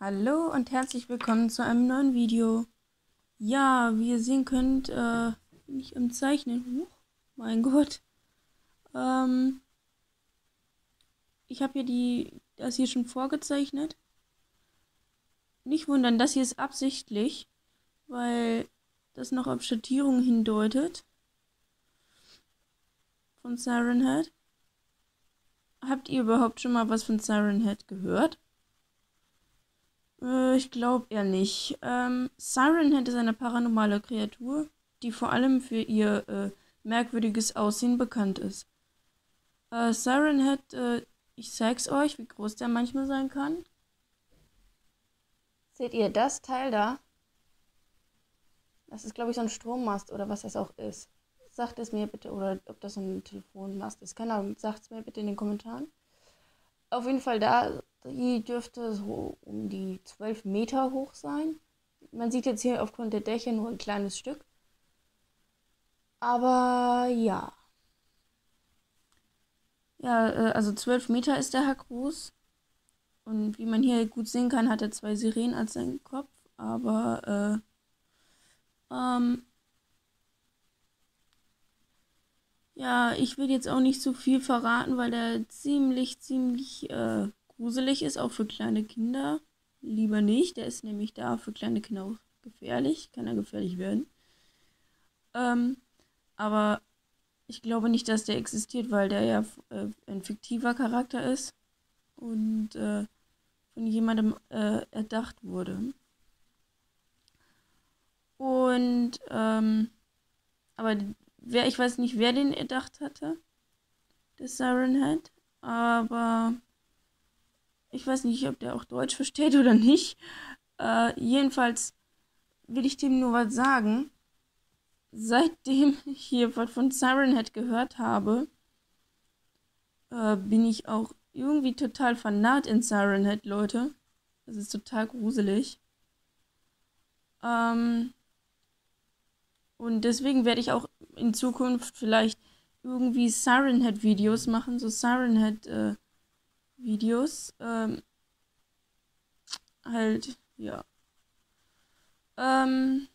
Hallo und herzlich willkommen zu einem neuen Video. Ja, wie ihr sehen könnt, äh, bin ich am Zeichnen. Huch, mein Gott. Ähm, ich habe hier die, das hier schon vorgezeichnet. Nicht wundern, das hier ist absichtlich, weil das noch auf Schattierung hindeutet. Von Siren Head. Habt ihr überhaupt schon mal was von Siren Head gehört? Äh, ich glaube eher nicht. Ähm, Siren ist eine paranormale Kreatur, die vor allem für ihr äh, merkwürdiges Aussehen bekannt ist. Äh, Siren Head, äh, ich zeig's euch, wie groß der manchmal sein kann. Seht ihr das Teil da? Das ist, glaube ich, so ein Strommast oder was das auch ist. Sagt es mir bitte, oder ob das so ein Telefonmast ist. Keine Ahnung, sagt es mir bitte in den Kommentaren. Auf jeden Fall da, die dürfte so um die 12 Meter hoch sein. Man sieht jetzt hier aufgrund der Dächer nur ein kleines Stück. Aber ja. Ja, äh, also 12 Meter ist der Herr groß. Und wie man hier gut sehen kann, hat er zwei Sirenen als seinen Kopf. Aber, äh, ähm, ja, ich will jetzt auch nicht so viel verraten, weil der ziemlich, ziemlich, äh, gruselig ist, auch für kleine Kinder. Lieber nicht, der ist nämlich da für kleine Kinder auch gefährlich, kann er gefährlich werden. Ähm, aber ich glaube nicht, dass der existiert, weil der ja äh, ein fiktiver Charakter ist und äh, von jemandem äh, erdacht wurde. Und, ähm, aber wer, ich weiß nicht, wer den erdacht hatte, der Siren Head, aber ich weiß nicht, ob der auch Deutsch versteht oder nicht. Äh, jedenfalls will ich dem nur was sagen. Seitdem ich hier was von Siren Head gehört habe, äh, bin ich auch irgendwie total vernarrt in Siren Head, Leute. Das ist total gruselig. Ähm, und deswegen werde ich auch in Zukunft vielleicht irgendwie Siren Head Videos machen, so Siren Head äh, Videos. Ähm, halt, ja. Ähm,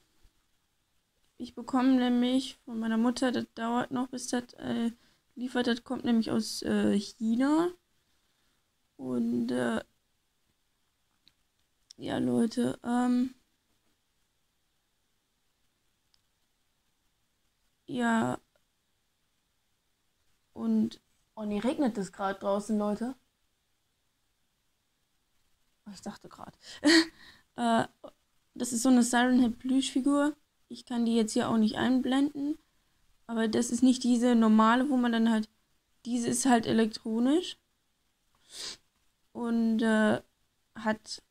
ich bekomme nämlich von meiner Mutter, das dauert noch, bis das äh, liefert, das kommt nämlich aus äh, China. Und äh, ja, Leute, ähm, ja, und, oh nee, regnet es gerade draußen, Leute. Ich dachte gerade. äh, das ist so eine Siren Head Plüschfigur. Ich kann die jetzt hier auch nicht einblenden. Aber das ist nicht diese normale, wo man dann halt. Diese ist halt elektronisch. Und äh, hat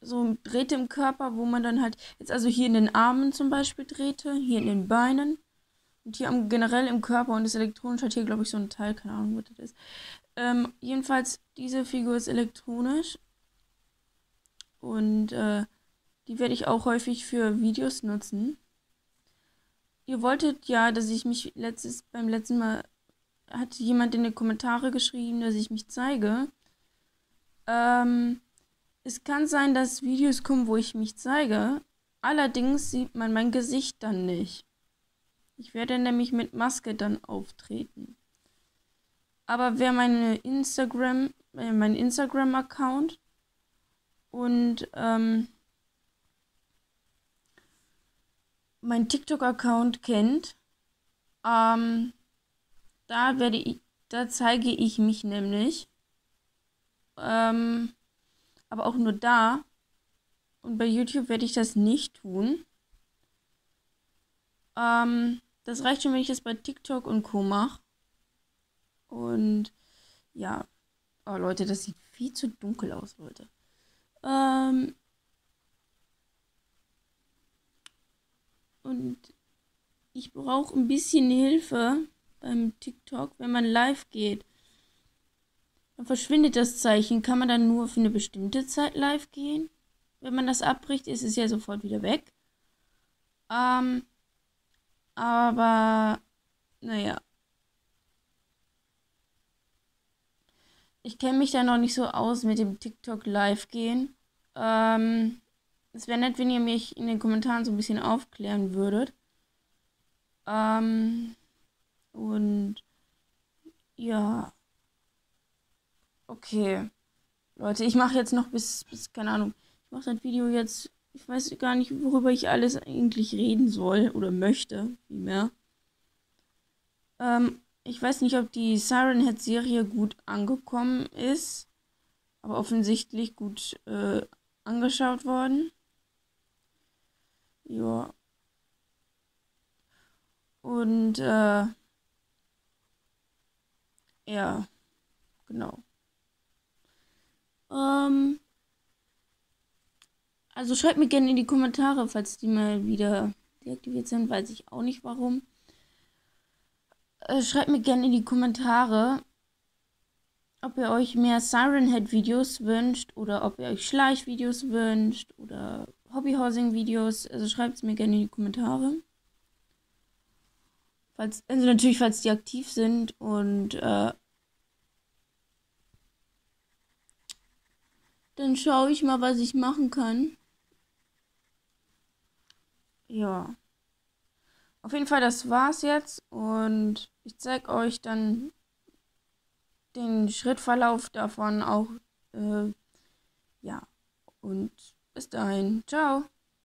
so Drähte im Körper, wo man dann halt jetzt also hier in den Armen zum Beispiel Drähte, hier in den Beinen und hier am, generell im Körper und das elektronisch hat hier glaube ich so ein Teil, keine Ahnung, was das ist. Ähm, jedenfalls, diese Figur ist elektronisch. Und äh, die werde ich auch häufig für Videos nutzen. Ihr wolltet ja, dass ich mich letztes, beim letzten Mal hat jemand in die Kommentare geschrieben, dass ich mich zeige. Ähm, es kann sein, dass Videos kommen, wo ich mich zeige. Allerdings sieht man mein Gesicht dann nicht. Ich werde nämlich mit Maske dann auftreten. Aber wer meine Instagram, äh, mein Instagram-Account und ähm, mein TikTok-Account kennt, ähm, da werde ich, da zeige ich mich nämlich. Ähm, aber auch nur da. Und bei YouTube werde ich das nicht tun. Ähm, das reicht schon, wenn ich das bei TikTok und Co. mache. Und ja. Oh Leute, das sieht viel zu dunkel aus, Leute. Ähm. Und ich brauche ein bisschen Hilfe beim TikTok, wenn man live geht. Dann verschwindet das Zeichen. Kann man dann nur für eine bestimmte Zeit live gehen? Wenn man das abbricht, ist es ja sofort wieder weg. Ähm, aber, naja. Ich kenne mich da noch nicht so aus mit dem TikTok Live gehen. Ähm, es wäre nett, wenn ihr mich in den Kommentaren so ein bisschen aufklären würdet. Ähm, und ja. Okay. Leute, ich mache jetzt noch bis, bis, keine Ahnung, ich mache das Video jetzt, ich weiß gar nicht, worüber ich alles eigentlich reden soll oder möchte, vielmehr. Ähm, ich weiß nicht, ob die Siren Head Serie gut angekommen ist, aber offensichtlich gut äh, angeschaut worden. Ja. Und äh, ja, genau. Ähm, also schreibt mir gerne in die Kommentare, falls die mal wieder deaktiviert sind, weiß ich auch nicht warum. Äh, schreibt mir gerne in die Kommentare, ob ihr euch mehr Siren Head Videos wünscht oder ob ihr euch Schleichvideos wünscht oder Hobbyhousing Videos. Also schreibt es mir gerne in die Kommentare. Falls, also natürlich, falls die aktiv sind und äh, dann schaue ich mal, was ich machen kann. Ja. Auf jeden Fall, das war's jetzt und ich zeige euch dann den Schrittverlauf davon auch. Äh, ja, und bis dahin. Ciao.